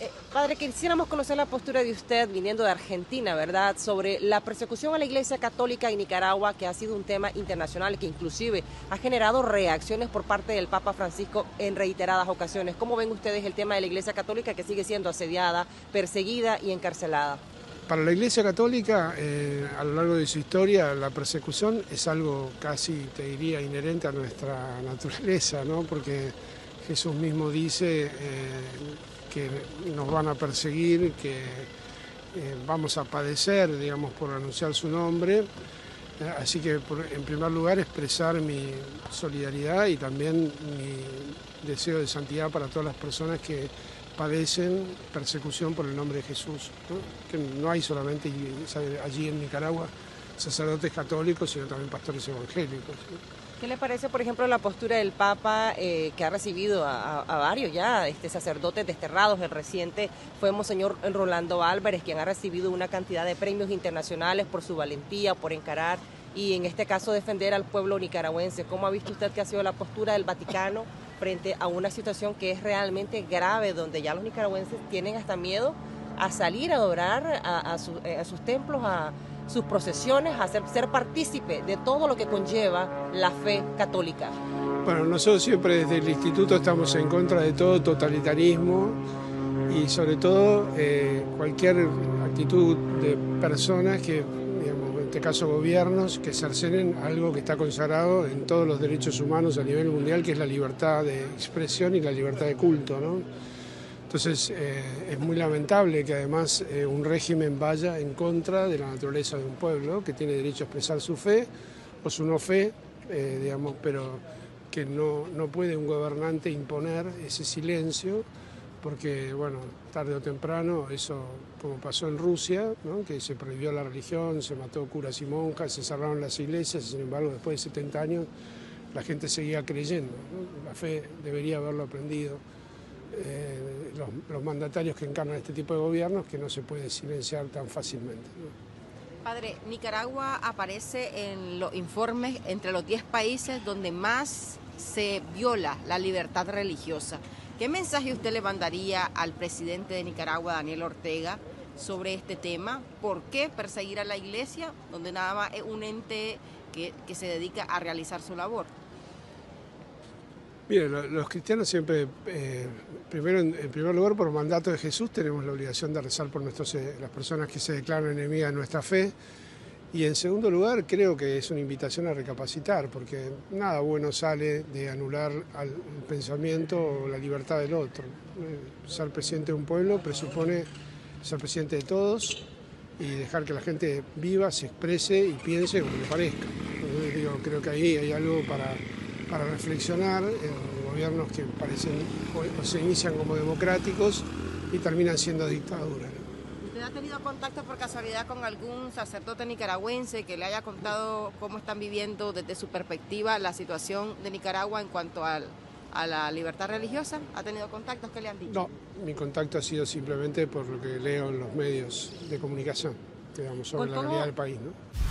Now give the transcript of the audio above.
Eh, padre, quisiéramos conocer la postura de usted, viniendo de Argentina, ¿verdad?, sobre la persecución a la Iglesia Católica en Nicaragua, que ha sido un tema internacional que inclusive ha generado reacciones por parte del Papa Francisco en reiteradas ocasiones. ¿Cómo ven ustedes el tema de la Iglesia Católica que sigue siendo asediada, perseguida y encarcelada? Para la Iglesia Católica, eh, a lo largo de su historia, la persecución es algo casi, te diría, inherente a nuestra naturaleza, ¿no? Porque Jesús mismo dice eh, que nos van a perseguir, que eh, vamos a padecer, digamos, por anunciar su nombre. Eh, así que, en primer lugar, expresar mi solidaridad y también mi deseo de santidad para todas las personas que padecen persecución por el nombre de Jesús. Que no hay solamente allí en Nicaragua sacerdotes católicos, sino también pastores evangélicos. ¿Qué le parece, por ejemplo, la postura del Papa eh, que ha recibido a, varios ya este, sacerdotes desterrados? El reciente fue Monseñor Rolando Álvarez, quien ha recibido una cantidad de premios internacionales por su valentía, por encarar y en este caso defender al pueblo nicaragüense. ¿Cómo ha visto usted que ha sido la postura del Vaticano frente a una situación que es realmente grave, donde ya los nicaragüenses tienen hasta miedo a salir a adorar a, eh, a sus templos, a sus procesiones, hacer ser partícipe de todo lo que conlleva la fe católica. Bueno, nosotros siempre desde el instituto estamos en contra de todo totalitarismo y sobre todo eh, cualquier actitud de personas que, digamos, en este caso gobiernos, que cercenen algo que está consagrado en todos los derechos humanos a nivel mundial, que es la libertad de expresión y la libertad de culto. ¿no? Entonces eh, es muy lamentable que además eh, un régimen vaya en contra de la naturaleza de un pueblo que tiene derecho a expresar su fe o su no fe, eh, digamos, pero que no, no puede un gobernante imponer ese silencio porque, bueno, tarde o temprano, eso como pasó en Rusia, que se prohibió la religión, se mató curas y monjas, se cerraron las iglesias, sin embargo, después de 70 años la gente seguía creyendo. La fe debería haberlo aprendido eh, los, mandatarios que encarnan este tipo de gobiernos que no se puede silenciar tan fácilmente. Padre, Nicaragua aparece en los informes entre los 10 países donde más se viola la libertad religiosa. ¿Qué mensaje usted le mandaría al presidente de Nicaragua, Daniel Ortega, sobre este tema? ¿Por qué perseguir a la iglesia, donde nada más es un ente que, que se dedica a realizar su labor? Mire, los cristianos siempre, eh, primero, en, primer lugar, por mandato de Jesús, tenemos la obligación de rezar por nuestros, eh, las personas que se declaran enemigas de nuestra fe. Y en segundo lugar, creo que es una invitación a recapacitar, porque nada bueno sale de anular el pensamiento o la libertad del otro. Eh, ser presidente de un pueblo presupone ser presidente de todos y dejar que la gente viva, se exprese y piense como le parezca. digo, creo que ahí hay algo para para reflexionar en gobiernos que parecen o se inician como democráticos y terminan siendo dictaduras. ¿Usted ha tenido contacto por casualidad con algún sacerdote nicaragüense que le haya contado cómo están viviendo desde su perspectiva la situación de Nicaragua en cuanto a la libertad religiosa? ¿Ha tenido contactos que le han dicho? No, mi contacto ha sido simplemente por lo que leo en los medios de comunicación, digamos, sobre la realidad del país. ¿no?